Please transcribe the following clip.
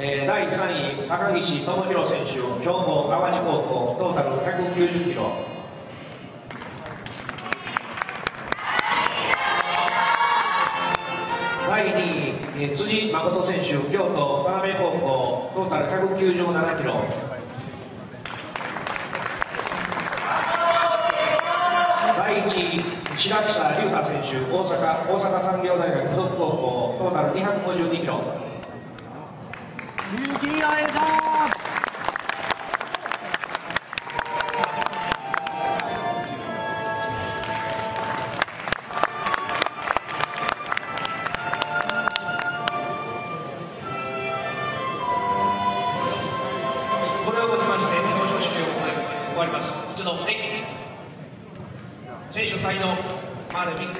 えー、第3位高岸智弘選手兵庫淡路高校トータル190キロ。第2位、えー、辻誠選手京都田辺高校トータル197キロ。第1位白草龍太選手大阪大阪産業大学附属高校トータル252キロ。これをもちまして表彰式を終わります。一度選手会のマーレミ